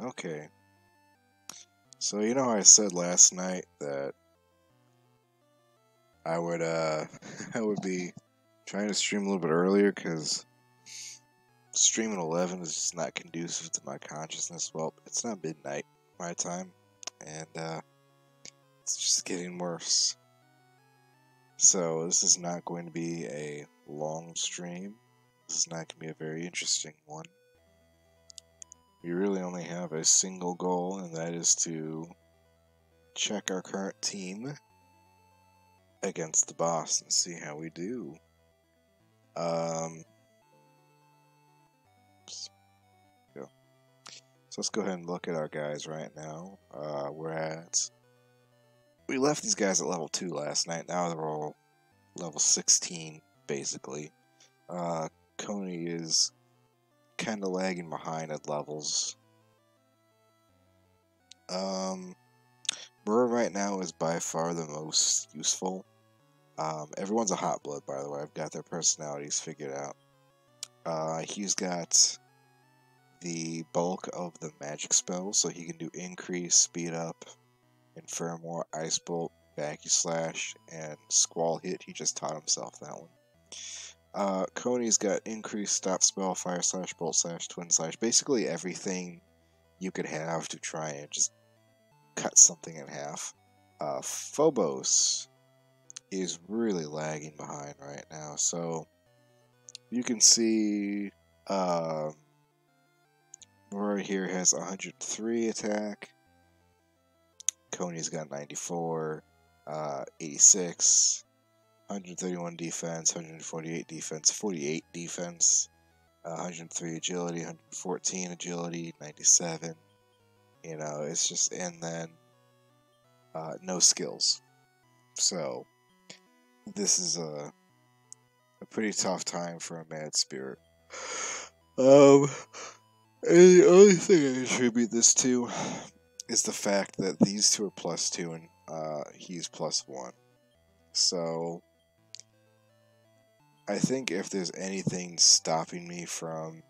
Okay. So you know I said last night that I would uh I would be trying to stream a little bit earlier because streaming 11 is just not conducive to my consciousness. Well, it's not midnight my time, and uh, it's just getting worse. So this is not going to be a long stream. This is not going to be a very interesting one. We really only have a single goal, and that is to check our current team against the boss and see how we do. Um, go. So let's go ahead and look at our guys right now. Uh, we're at. We left these guys at level 2 last night. Now they're all level 16, basically. Uh, Coney is kind of lagging behind at levels. Um, Burr right now is by far the most useful. Um, everyone's a hot blood, by the way. I've got their personalities figured out. Uh, he's got the bulk of the magic spells, so he can do increase, speed up, war, ice bolt, vacuum slash, and squall hit. He just taught himself that one. Uh, Coney's got increased stop spell, fire slash, bolt slash, twin slash, basically everything you could have to try and just cut something in half. Uh, Phobos is really lagging behind right now, so you can see uh, Rory here has 103 attack. Coney's got 94, uh, 86, 131 defense, 148 defense, 48 defense, uh, 103 agility, 114 agility, 97. You know, it's just, and then uh, no skills. So, this is a, a pretty tough time for a mad spirit. Um, and the only thing I attribute this to is the fact that these two are plus two and uh, he's plus one. So, I think if there's anything stopping me from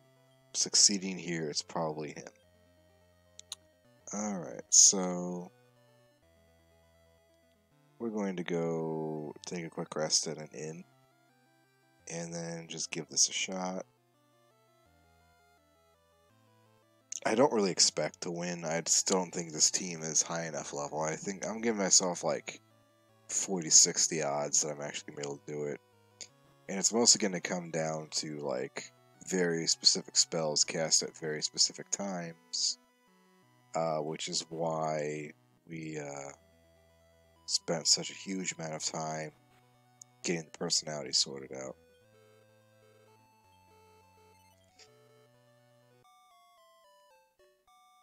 succeeding here, it's probably him. Alright, so we're going to go take a quick rest at an inn and then just give this a shot. I don't really expect to win. I still don't think this team is high enough level. I think I'm giving myself like 40 60 odds that I'm actually going to be able to do it and it's mostly going to come down to like very specific spells cast at very specific times, uh, which is why we uh, spent such a huge amount of time getting the personality sorted out.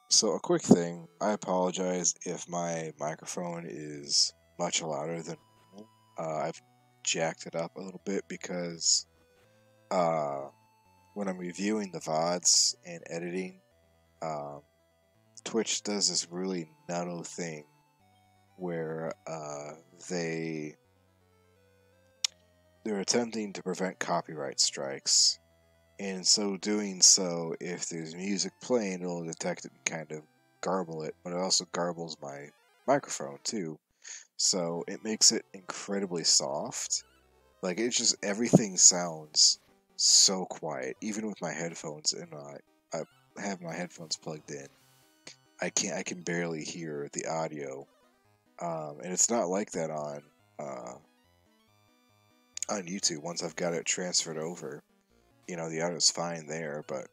So, a quick thing I apologize if my microphone is much louder than uh, I've jacked it up a little bit because uh, when I'm reviewing the VODs and editing, um, Twitch does this really nutto thing where uh, they they're attempting to prevent copyright strikes. And so doing so, if there's music playing, it'll detect it and kind of garble it, but it also garbles my microphone too. So it makes it incredibly soft. Like it's just everything sounds so quiet, even with my headphones and I, I have my headphones plugged in. I can't. I can barely hear the audio, um, and it's not like that on uh, on YouTube. Once I've got it transferred over, you know the audio's fine there. But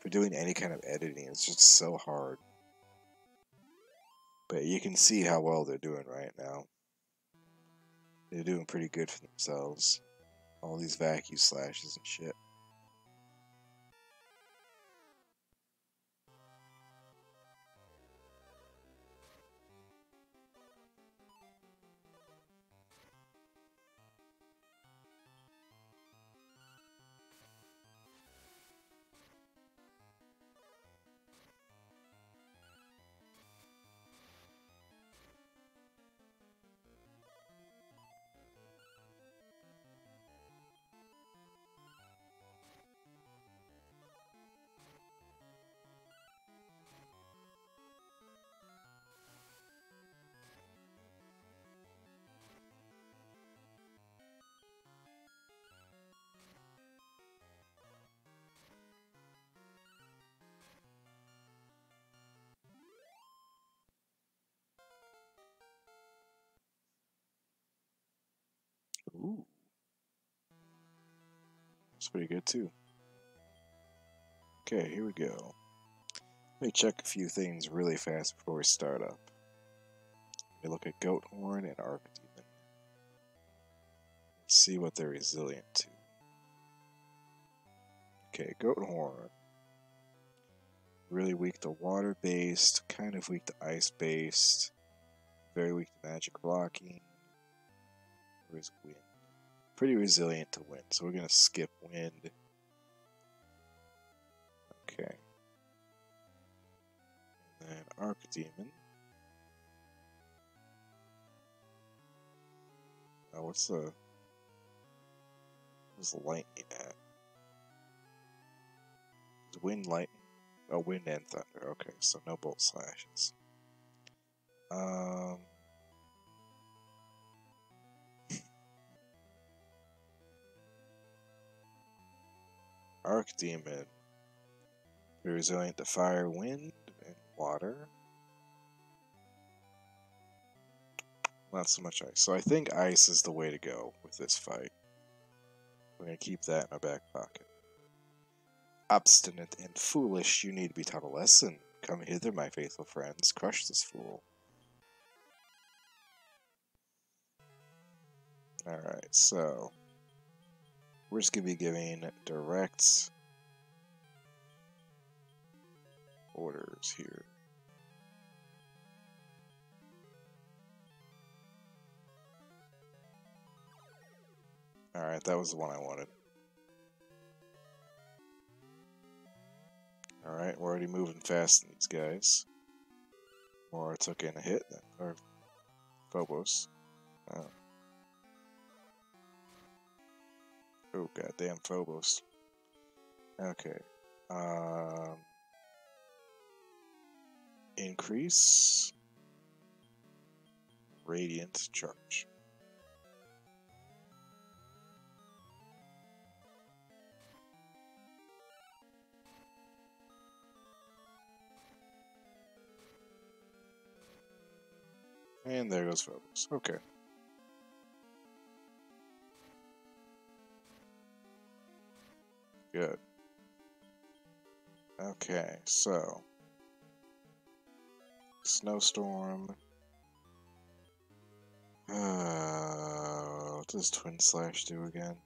for doing any kind of editing, it's just so hard. But you can see how well they're doing right now. They're doing pretty good for themselves. All these vacuum slashes and shit. That's pretty good too. Okay, here we go. Let me check a few things really fast before we start up. Let me look at Goat Horn and Archdemon. See what they're resilient to. Okay, Goat Horn. Really weak to water based, kind of weak to ice based, very weak to magic blocking. Where's? Pretty resilient to wind, so we're gonna skip wind. Okay. And then Archdemon. Oh, what's the what's lightning at? Is wind lightning? Oh, wind and thunder. Okay, so no bolt slashes. Um. Archdemon. Very resilient to fire, wind, and water. Not so much ice. So I think ice is the way to go with this fight. We're going to keep that in our back pocket. Obstinate and foolish, you need to be taught a lesson. Come hither, my faithful friends. Crush this fool. Alright, so we're just going to be giving direct orders here. Alright, that was the one I wanted. Alright, we're already moving fast in these guys. More took in a hit, or Phobos. Oh. Oh, goddamn Phobos. Okay. Um, increase radiant charge. And there goes Phobos. Okay. Good. Okay, so. Snowstorm. Uh, what does Twin Slash do again?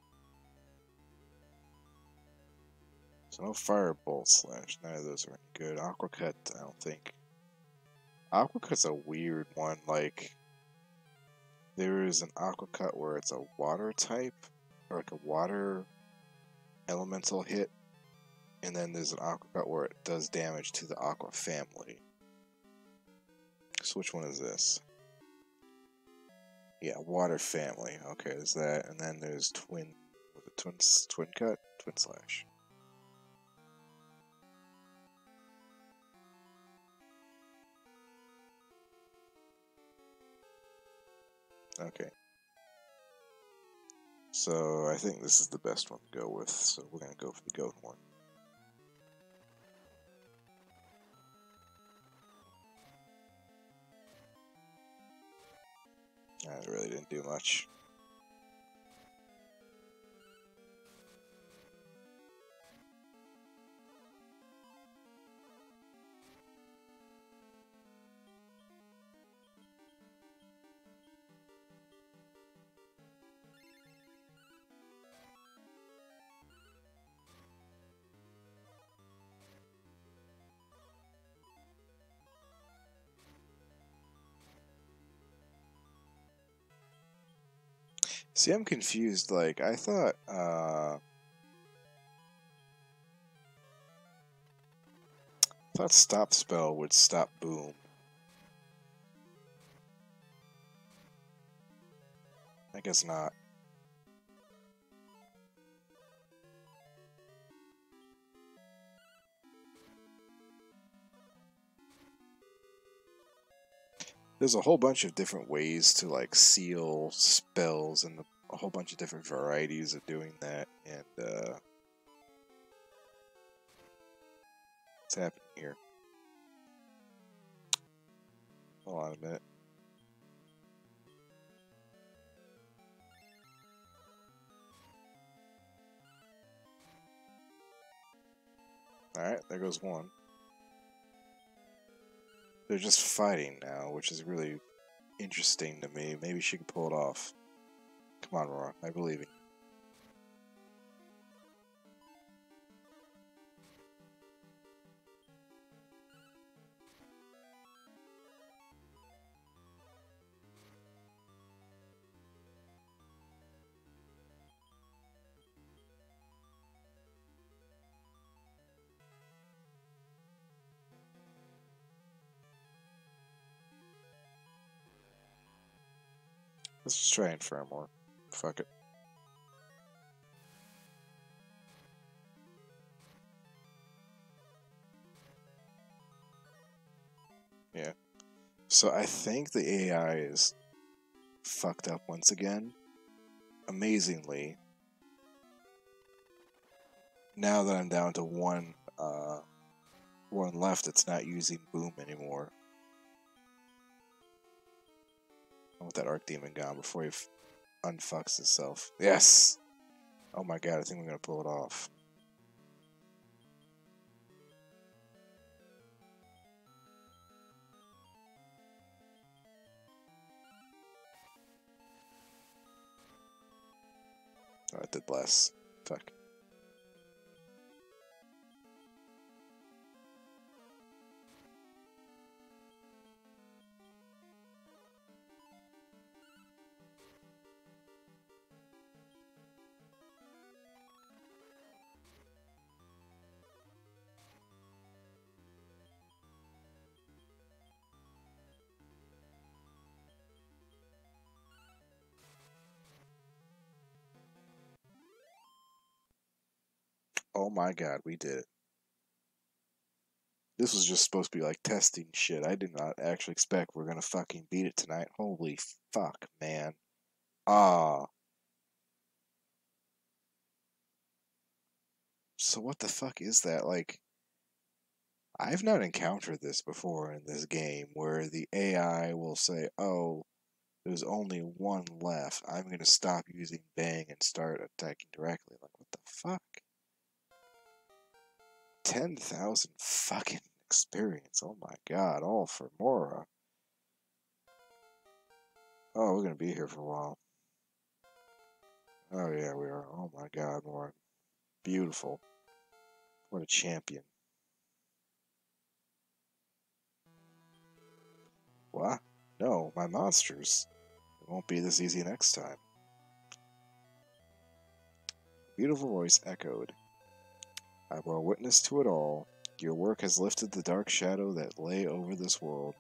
So no Firebolt Slash. None of those are any good. Aqua Cut, I don't think. Aqua Cut's a weird one. Like, there is an Aqua Cut where it's a water type, or like a water elemental hit, and then there's an aqua cut where it does damage to the aqua family. So which one is this? Yeah, water family. Okay, is that, and then there's twin, twin, twin cut, twin slash. Okay. So I think this is the best one to go with, so we're going to go for the goat horn. I really didn't do much. See, I'm confused. Like, I thought, uh... I thought stop spell would stop boom. I guess not. There's a whole bunch of different ways to like seal spells and a whole bunch of different varieties of doing that and uh what's happening here hold on a minute Alright, there goes one. They're just fighting now, which is really interesting to me. Maybe she can pull it off. Come on, Rora. I believe in you. Let's just try Infermore. Fuck it. Yeah. So I think the AI is fucked up once again. Amazingly. Now that I'm down to one uh one left, it's not using boom anymore. I want that Archdemon gone before he unfucks himself. Yes! Oh my god, I think we're gonna pull it off. Oh, it did less. Fuck. Oh my god, we did it. This was just supposed to be like testing shit. I did not actually expect we're gonna fucking beat it tonight. Holy fuck, man. Ah. So what the fuck is that? Like I've not encountered this before in this game where the AI will say, "Oh, there's only one left. I'm going to stop using bang and start attacking directly." Like what the fuck? 10,000 fucking experience. Oh my god, all for Mora. Oh, we're gonna be here for a while. Oh yeah, we are. Oh my god, Mora. Beautiful. What a champion. What? No, my monsters. It won't be this easy next time. Beautiful voice echoed. I bore witness to it all. Your work has lifted the dark shadow that lay over this world.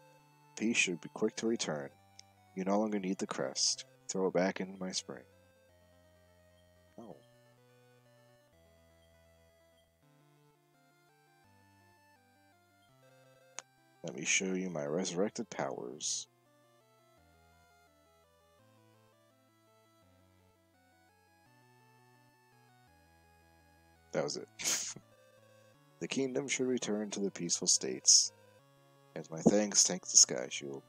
Peace should be quick to return. You no longer need the crest. Throw it back into my spring. Oh. Let me show you my resurrected powers. That was it. the kingdom should return to the peaceful states. As my thanks, thank the Sky Shield.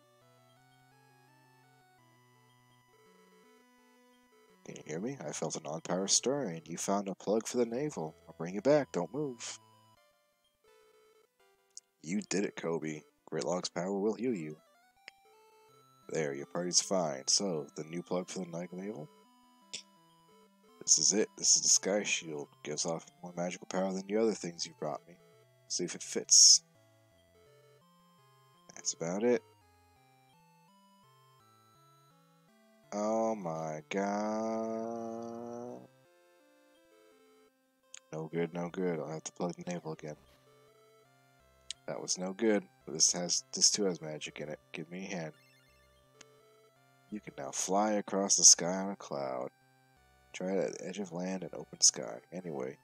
Can you hear me? I felt an odd power stirring. You found a plug for the navel. I'll bring you back. Don't move. You did it, Cobi. Gritlog's power will heal you. There, your party's fine. So, the new plug for the navel? This is it. This is the Sky Shield. Gives off more magical power than the other things you brought me. See if it fits. That's about it. Oh my god. No good, no good. I'll have to plug the navel again. That was no good, this has this too has magic in it. Give me a hand. You can now fly across the sky on a cloud. Try it at the edge of land and open sky. Anyway,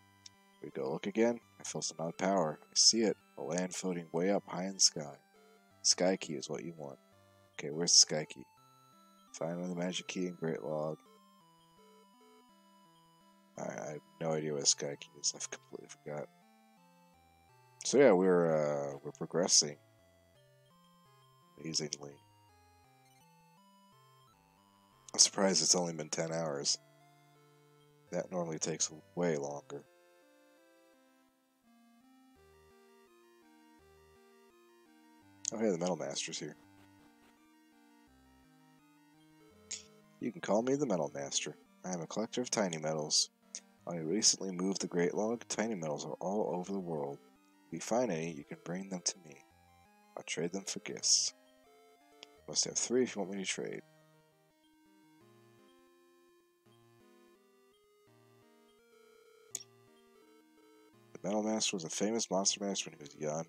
we go look again. I feel some odd power. I see it. A land floating way up high in the sky. Sky key is what you want. Okay, where's the sky key? Find the magic key in Great Log. I, I have no idea what sky key is. I've completely forgot. So yeah, we're uh, we're progressing amazingly. I'm surprised it's only been ten hours that normally takes way longer. Oh, hey, the Metal Master's here. You can call me the Metal Master. I am a collector of tiny metals. I recently moved the Great Log. Tiny metals are all over the world. If you find any, you can bring them to me. I'll trade them for gifts. Must have three if you want me to trade. Metal Master was a famous monster master when he was young.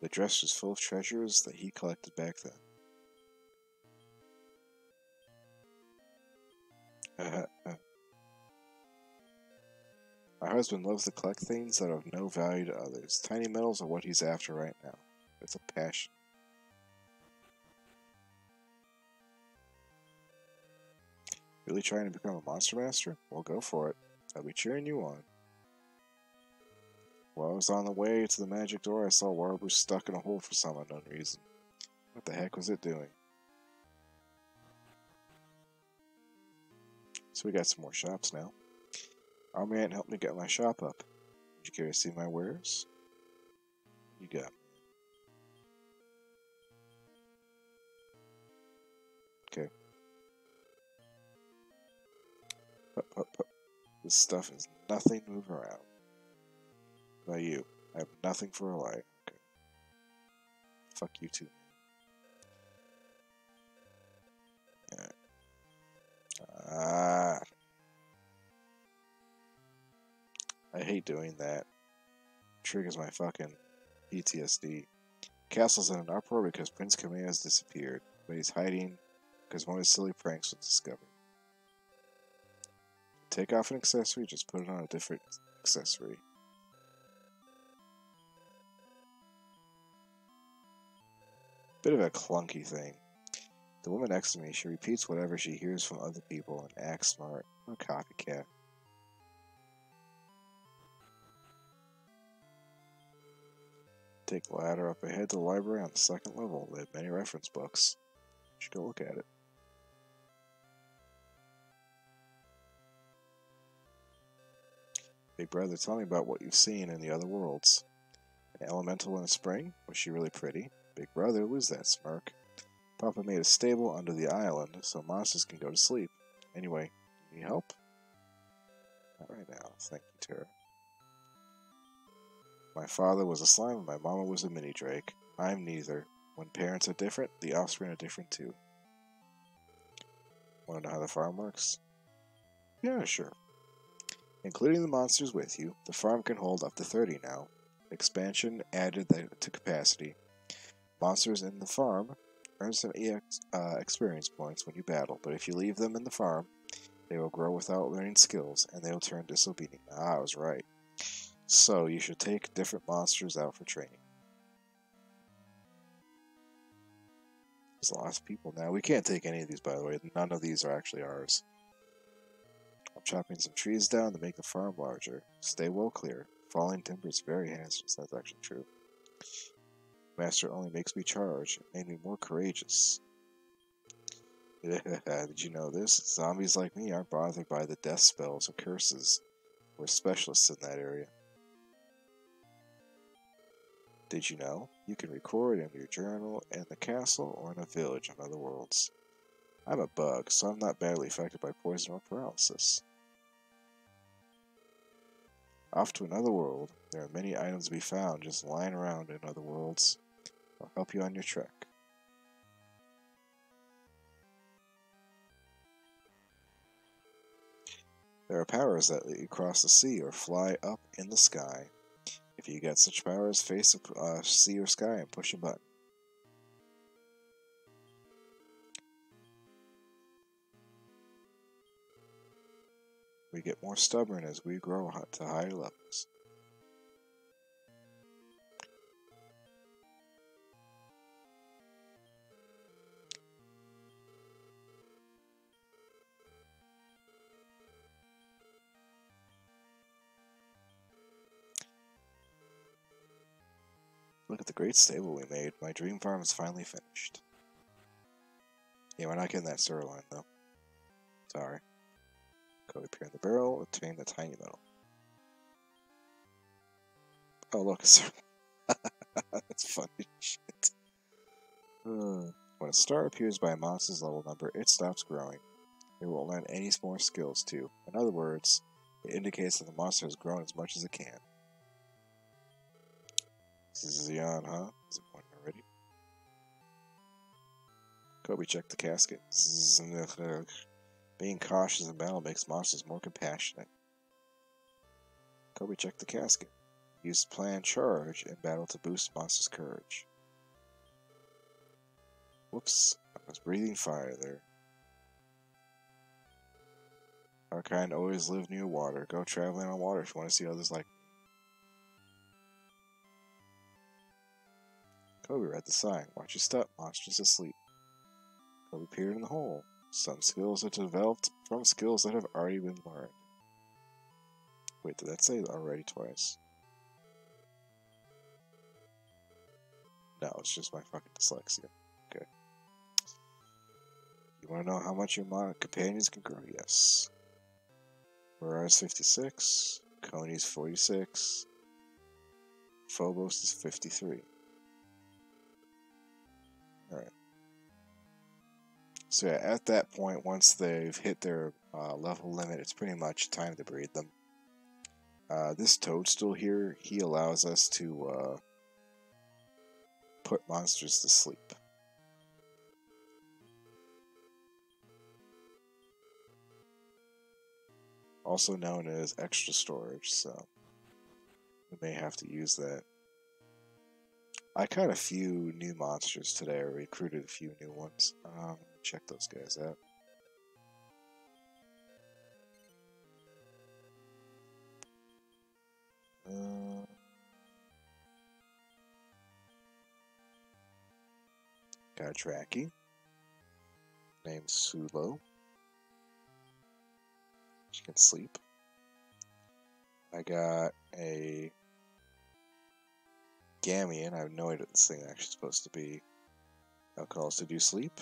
The dress was full of treasures that he collected back then. My husband loves to collect things that are of no value to others. Tiny metals are what he's after right now. It's a passion. Really trying to become a monster master? Well, go for it. I'll be cheering you on. While I was on the way to the magic door, I saw Warubou stuck in a hole for some unknown reason. What the heck was it doing? So we got some more shops now. Oh, Army Ant helped me get my shop up. Would you care to see my wares? You got. Okay. Hup, hup, hup. This stuff is nothing to move around. About you. I have nothing for a light. Okay. Fuck you too. Yeah. Ah. I hate doing that. Triggers my fucking PTSD. Castle's in an uproar because Prince Kameha has disappeared, but he's hiding because one of his silly pranks was discovered. Take off an accessory, just put it on a different accessory. Bit of a clunky thing. The woman next to me, she repeats whatever she hears from other people and acts smart. A copycat. Take the ladder up ahead to the library on the second level. They have many reference books. You should go look at it. Big brother, tell me about what you've seen in the other worlds. An elemental in the spring? Was she really pretty? Big brother, lose that smirk. Papa made a stable under the island so monsters can go to sleep. Anyway, need help? Not right now. Thank you, Tara. My father was a slime and my mama was a mini drake. I'm neither. When parents are different, the offspring are different too. Want to know how the farm works? Yeah, sure. Including the monsters with you, the farm can hold up to 30 now. Expansion added to capacity. Monsters in the farm earn some EX, uh, experience points when you battle, but if you leave them in the farm, they will grow without learning skills, and they will turn disobedient. Ah, I was right. So you should take different monsters out for training. There's lots of people now. We can't take any of these, by the way. None of these are actually ours. I'm chopping some trees down to make the farm larger. Stay well clear. Falling timber is very hazardous. That's actually true. Master only makes me charge. It made me more courageous. Did you know this? Zombies like me aren't bothered by the death spells or curses. We're specialists in that area. Did you know? You can record in your journal in the castle or in a village on other worlds. I'm a bug, so I'm not badly affected by poison or paralysis. Off to another world, there are many items to be found just lying around in other worlds. Help you on your trek. There are powers that let you cross the sea or fly up in the sky. If you get such powers, face a uh, sea or sky and push a button. We get more stubborn as we grow to higher levels. Look at the great stable we made. My dream farm is finally finished. Yeah, we're not getting that line, though. Sorry. Go repair the barrel, obtain the tiny metal. Oh, look, That's funny shit. Uh, when a star appears by a monster's level number, it stops growing. It won't learn any more skills too. In other words, it indicates that the monster has grown as much as it can. This is Zion, huh? Is it one already? Cobi, check the casket. Being cautious in battle makes monsters more compassionate. Cobi, check the casket. Use plan charge in battle to boost monsters' courage. Whoops, I was breathing fire there. Our kind always live near water. Go traveling on water if you want to see others like Cobi read the sign. Watch your step. Monsters asleep. Cobi peered in the hole. Some skills are developed from skills that have already been learned. Wait, did that say already twice? No, it's just my fucking dyslexia. Okay. You want to know how much your companions can grow? Yes. Mirage 56, Coney's 46, Phobos is 53. Alright. So yeah, at that point, once they've hit their uh, level limit, it's pretty much time to breed them. Uh, this toadstool here, he allows us to uh, put monsters to sleep. also known as extra storage, so we may have to use that. I caught a few new monsters today, I recruited a few new ones. Um, check those guys out. Uh, got a Tracky named Sulo. She can sleep. I got a Gamian. I have no idea what this thing is actually supposed to be. Alcohols to do sleep.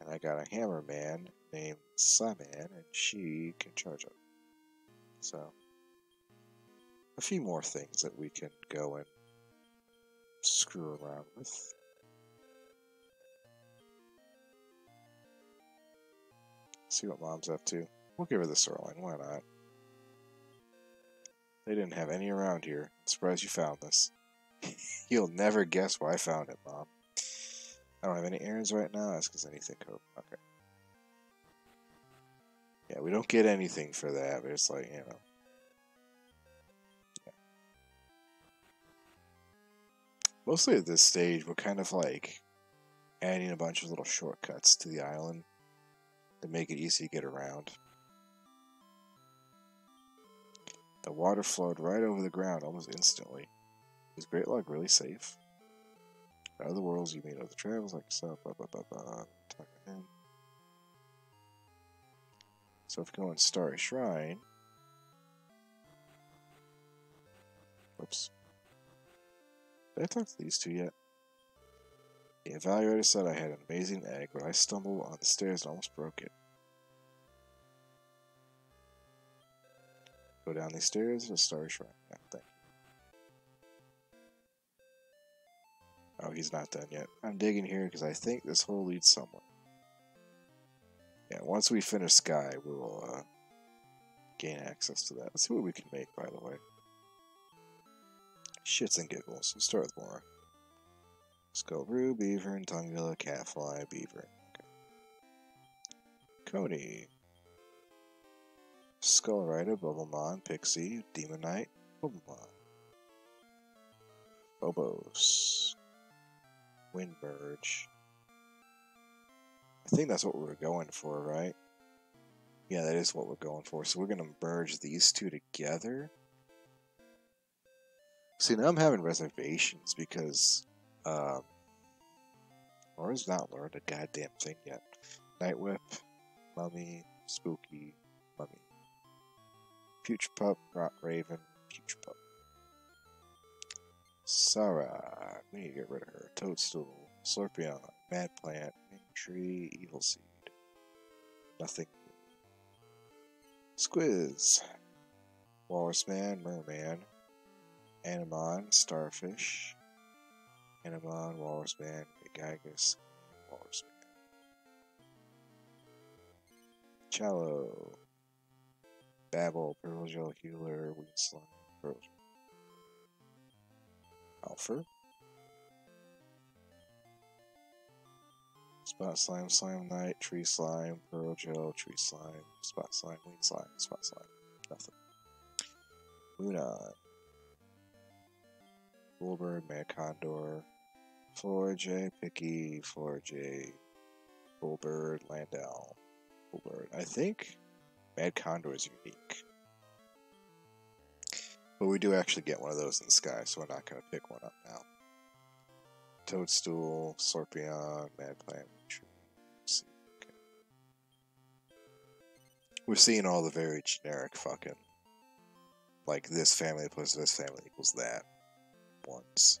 And I got a hammer man named Simon, and she can charge up. So, a few more things that we can go and screw around with. See what mom's up to. We'll give her the sirloin, why not? They didn't have any around here. I'm surprised you found this. You'll never guess why I found it, Mom. I don't have any errands right now. Ask us anything, Cope. Okay. Yeah, we don't get anything for that, but it's like, you know. Yeah. Mostly at this stage, we're kind of like adding a bunch of little shortcuts to the island to make it easy to get around. The water flowed right over the ground almost instantly. Is Great Log really safe? Other worlds you meet other travelers like yourself, blah blah blah blah. Talking So if you go in Starry Shrine. Oops. Did I talk to these two yet? The evaluator said I had an amazing egg, but I stumbled on the stairs and almost broke it. Go down these stairs to Starry Shrine. Yeah, thank you. Oh, he's not done yet. I'm digging here because I think this hole leads somewhere. Yeah, once we finish Sky, we will uh, gain access to that. Let's see what we can make, by the way. Shits and giggles. We'll start with more. Skullroo, Beaver, and Tungula, Catfly, Beaver. Okay. Coney. Skull Rider, Bubblemon, Pixie, Demonite, Bubblemon. Phobos. Windmerge. I think that's what we are going for, right? Yeah, that is what we're going for. So we're going to merge these two together. See, now I'm having reservations because um, Laura's not learned a goddamn thing yet. Night Whip, Mummy, Spooky. Future Pup, Rot Raven, Future Pup. Sarah, we need to get rid of her. Toadstool, Slurpeon, Mad Plant, Tree, Evil Seed. Nothing. Squiz, Walrus Man, Merman, Anemon, Starfish, Anemon, Walrus Man, Gigas, Walrus Man. Cello. Babble, Pearl Gel Healer, Weed Slime, Pearl. Alpha. Spot Slime, Slime Knight, Tree Slime, Pearl Gel, Tree Slime, Spot Slime, Weed Slime, Spot Slime. Nothing. Munon. Bullbird, Mad Condor, J, Picky, Flora Bullbird, Landowl, Bullbird. I think Mad Condor is unique. But we do actually get one of those in the sky, so we're not going to pick one up now. Toadstool, Slurpeon, Mad Plant. Okay. We're seeing all the very generic fucking. Like this family plus this family equals that ones.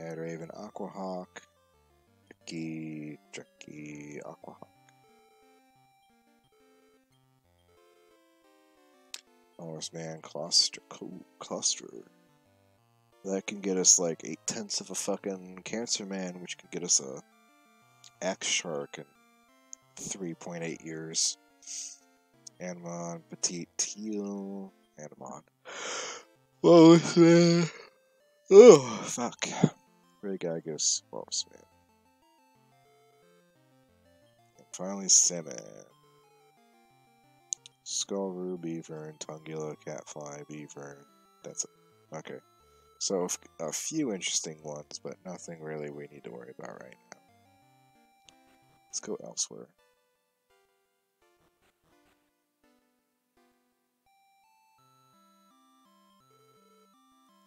Mad Raven, Aquahawk, Jackie, Jackie, Aquahawk. Man cluster, cluster. That can get us like eight tenths of a fucking Cancer Man, which can get us a Axe Shark and 3.8 years. Anemon, Petite Teal, Anemon. Whoa, oh, man. Oh, fuck. Gigas, Walrus Man. And finally, Salmon. Skullroo, Beaver, and Tungula, Catfly, Beaver. That's it. Okay. So, a few interesting ones, but nothing really we need to worry about right now. Let's go elsewhere.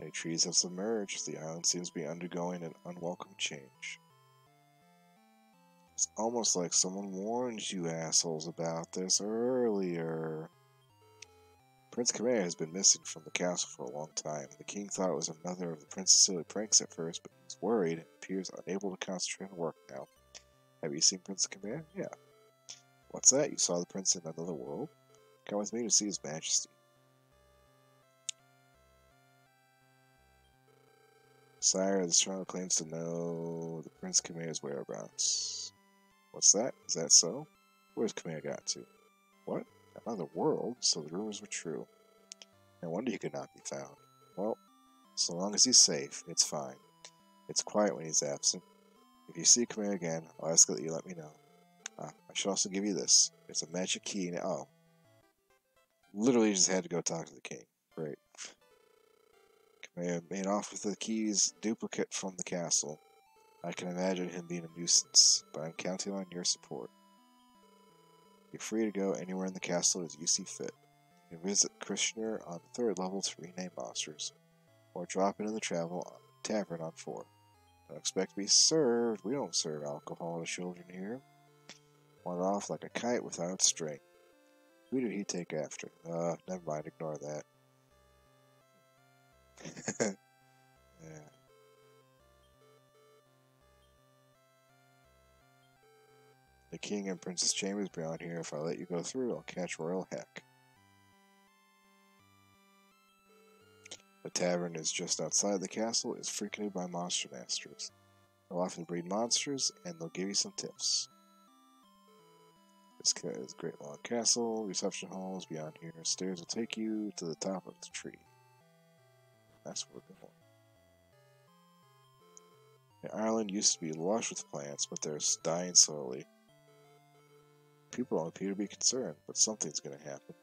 Many trees have submerged. The island seems to be undergoing an unwelcome change. It's almost like someone warned you assholes about this earlier. Prince Kameha has been missing from the castle for a long time. The king thought it was another of the prince's silly pranks at first, but he's worried and appears unable to concentrate on work now. Have you seen Prince Kameha? Yeah. What's that? You saw the prince in another world? Come with me to see his majesty. Sire, of the strong claims to know the Prince Kameha's whereabouts. What's that? Is that so? Where's Kameha got to? What? Another world? So the rumors were true. No wonder he could not be found. Well, so long as he's safe, it's fine. It's quiet when he's absent. If you see Kameha again, I'll ask that you let me know. Ah, I should also give you this. It's a magic key and oh. Literally you just had to go talk to the king. Great. May have made off with the key's duplicate from the castle. I can imagine him being a nuisance, but I'm counting on your support. You're free to go anywhere in the castle as you see fit. You can visit Krishner on the third level to rename monsters, or drop into the travel tavern on four. Don't expect to be served. We don't serve alcohol to children here. Went off like a kite without string. Who did he take after? Uh, never mind, ignore that. The king and Princess Chambers beyond here. If I let you go through, I'll catch royal heck. The tavern is just outside the castle, is frequented by monster masters. They'll often breed monsters, and they'll give you some tips. This is Great Log Castle, reception halls beyond here. Stairs will take you to the top of the tree. That's where we're going. The island used to be lush with plants, but they're dying slowly. People don't appear to be concerned, but something's going to happen.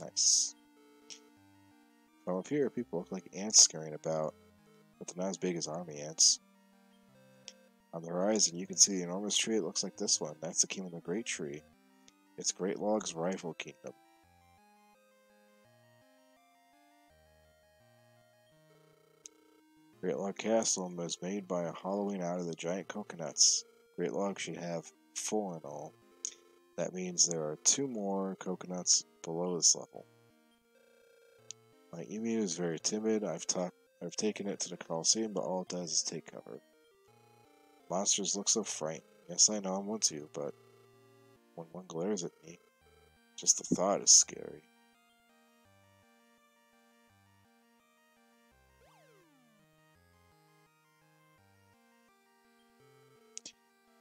Nice. From up here, people look like ants scurrying about, but they're not as big as army ants. On the horizon, you can see the enormous tree that looks like this one. That's the kingdom of the Great Tree. It's Great Log's rival kingdom. Great Log Castle was made by hollowing out of the giant coconuts. Great Log should have four in all. That means there are two more coconuts below this level. My emu is very timid. I've talked I've taken it to the Coliseum, but all it does is take cover. Monsters look so frightened. Yes, I know I'm one too, but when one glares at me, just the thought is scary.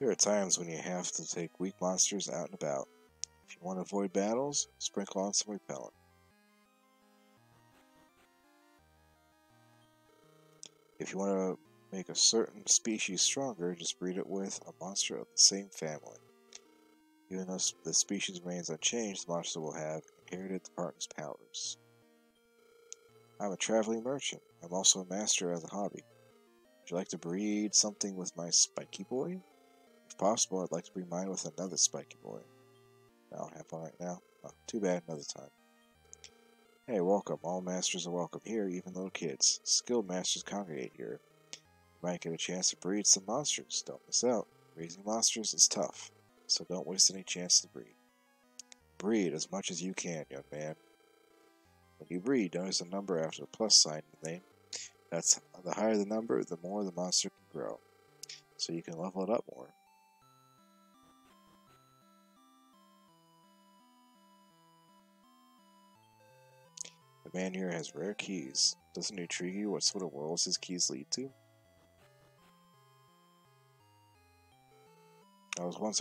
There are times when you have to take weak monsters out and about. If you want to avoid battles, sprinkle on some repellent. If you want to make a certain species stronger, just breed it with a monster of the same family. Even though the species remains unchanged, the monster will have inherited the partner's powers. I'm a traveling merchant. I'm also a master as a hobby. Would you like to breed something with my spiky boy? If possible, I'd like to bring mine with another spiky boy. I don't have right now. Oh, too bad, another time. Hey, welcome. All masters are welcome here, even little kids. Skilled masters congregate here. You might get a chance to breed some monsters. Don't miss out. Raising monsters is tough, so don't waste any chance to breed. Breed as much as you can, young man. When you breed, notice a number after the plus sign in the name. That's the higher the number, the more the monster can grow. So you can level it up more. The man here has rare keys. Doesn't it intrigue you what sort of worlds his keys lead to? I was once